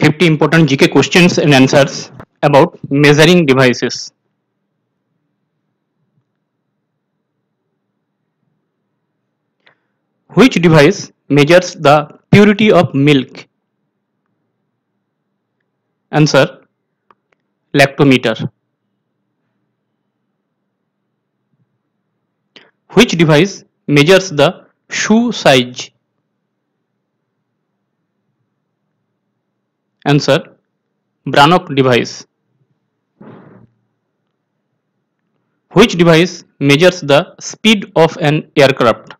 50 important GK questions and answers about measuring devices. Which device measures the purity of milk? Answer Lactometer. Which device measures the shoe size? Answer Brannock device. Which device measures the speed of an aircraft?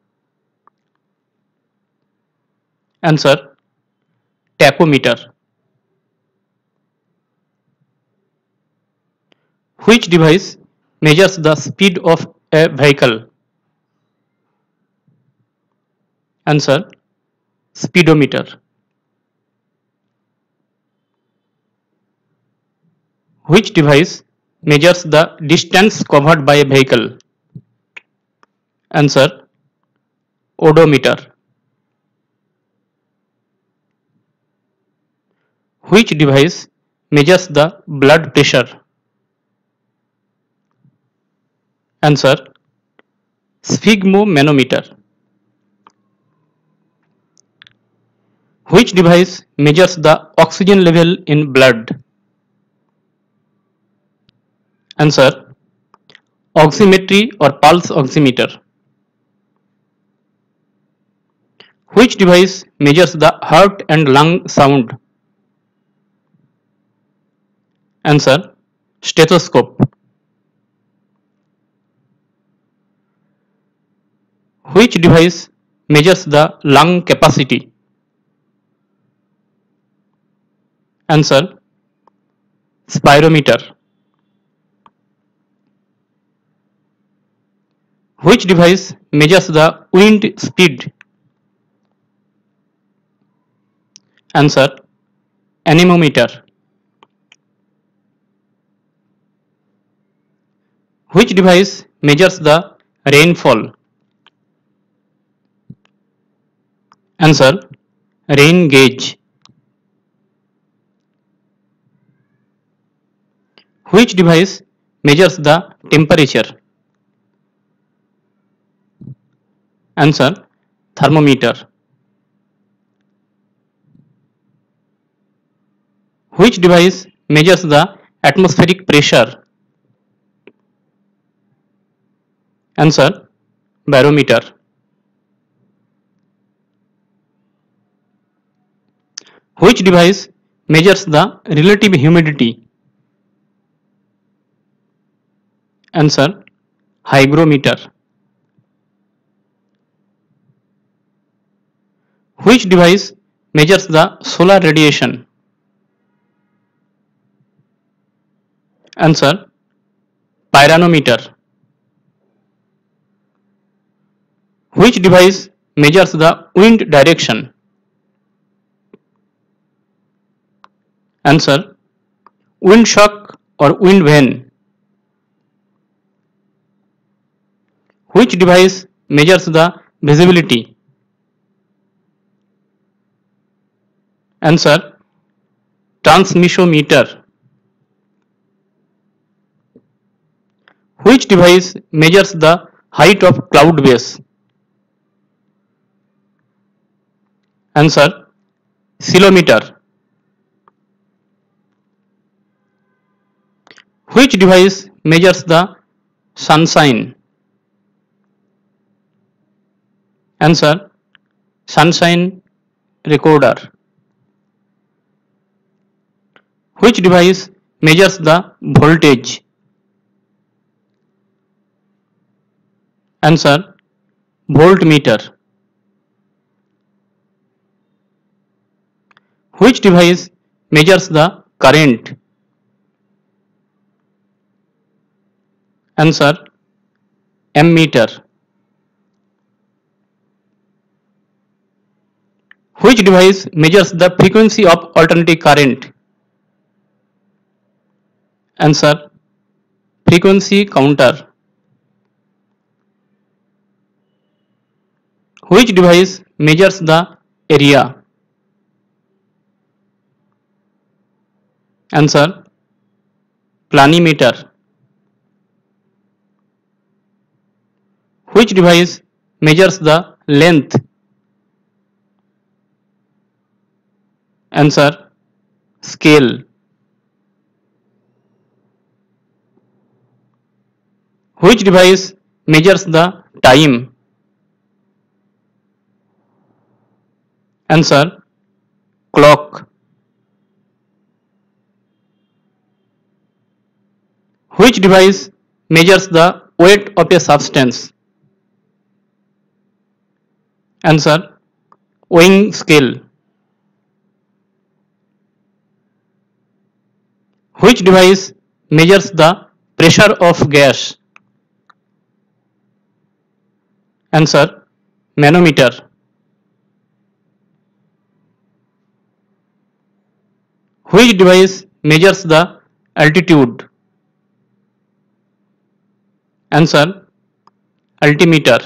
Answer Tachometer. Which device measures the speed of a vehicle? Answer Speedometer. Which device measures the distance covered by a vehicle? Answer Odometer. Which device measures the blood pressure? Answer Sphygmomanometer. Which device measures the oxygen level in blood? Answer Oximeter or pulse oximeter. Which device measures the heart and lung sound? Answer Stethoscope. Which device measures the lung capacity? Answer Spirometer. Which device measures the wind speed? Answer Anemometer. Which device measures the rainfall? Answer Rain gauge. Which device measures the temperature? Answer Thermometer. Which device measures the atmospheric pressure? Answer Barometer. Which device measures the relative humidity? Answer Hygrometer. Which device measures the solar radiation? Answer Pyranometer. Which device measures the wind direction? Answer Wind sock or wind vane. Which device measures the visibility? Answer Transmissometer. Which device measures the height of cloud base? Answer Ceilometer. Which device measures the sunshine? Answer Sunshine recorder. Which device measures the voltage? Answer Voltmeter. Which device measures the current? Answer Ammeter. Which device measures the frequency of alternating current? Answer Frequency counter. Which device measures the area? Answer planimeter. Which device measures the length? Answer scale. Which device measures the time? Answer clock. Which device measures the weight of a substance? Answer weighing scale. Which device measures the pressure of gas? Answer manometer. Which device measures the altitude? Answer altimeter.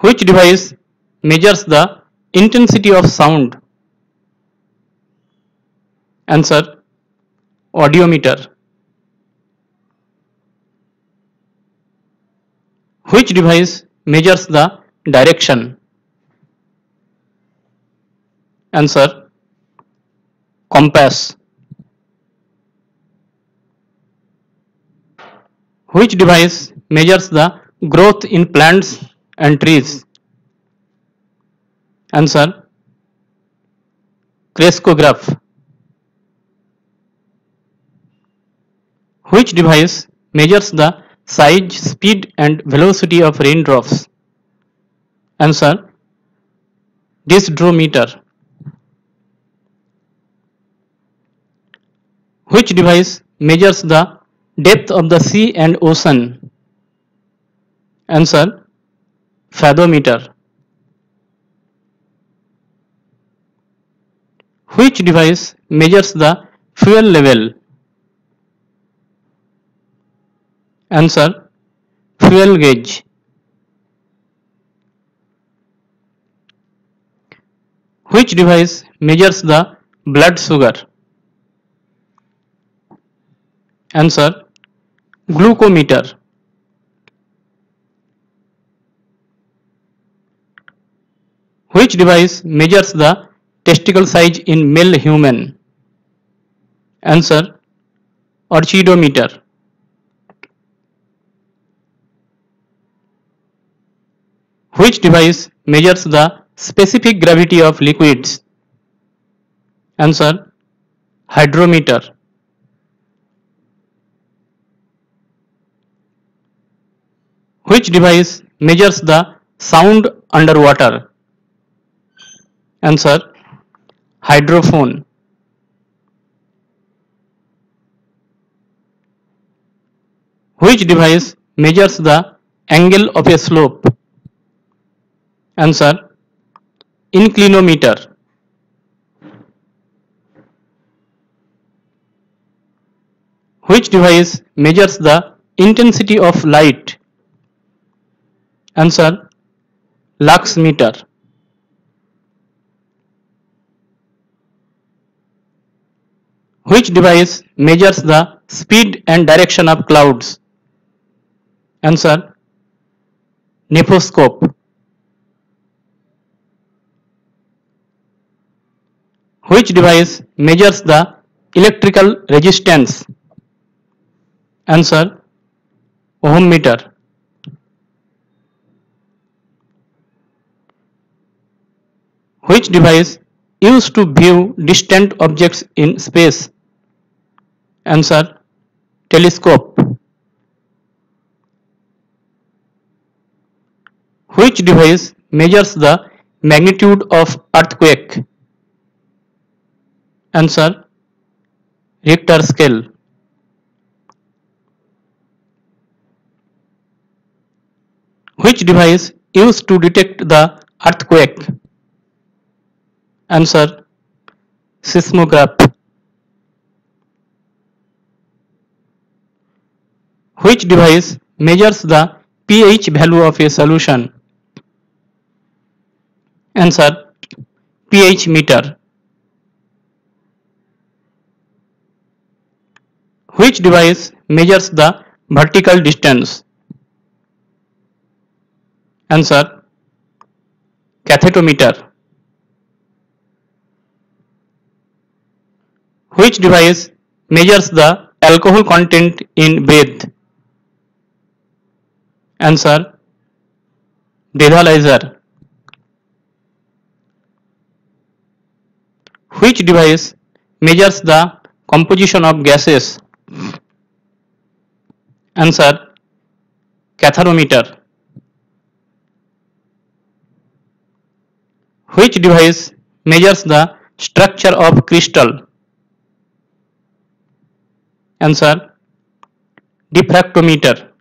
Which device measures the intensity of sound? Answer audiometer. Which device measures the direction? Answer compass. Which device measures the growth in plants and trees? Answer crescograph. Which device measures the size, speed and velocity of raindrops? Answer Disdrometer. Which device measures the depth of the sea and ocean? Answer Fathometer. Which device measures the fuel level? Answer fuel gauge. Which device measures the blood sugar? Answer glucometer. Which device measures the testicle size in male human? Answer orchidometer. Which device measures the specific gravity of liquids? Answer hydrometer. Which device measures the sound underwater? Answer hydrophone. Which device measures the angle of a slope? Answer inclinometer. Which device measures the intensity of light? Answer lux meter. Which device measures the speed and direction of clouds? Answer nephoscope. Which device measures the electrical resistance? Answer ohm meter. Which device used to view distant objects in space? Answer telescope. Which device measures the magnitude of earthquake? Answer Richter scale. Which device used to detect the earthquake? Answer Seismograph. Which device measures the pH value of a solution? Answer pH meter. Which device measures the vertical distance? Answer Cathetometer. Which device measures the alcohol content in breath? Answer Breathalyzer. Which device measures the composition of gases? Answer Calorimeter. Which device measures the structure of crystal? Answer diffractometer.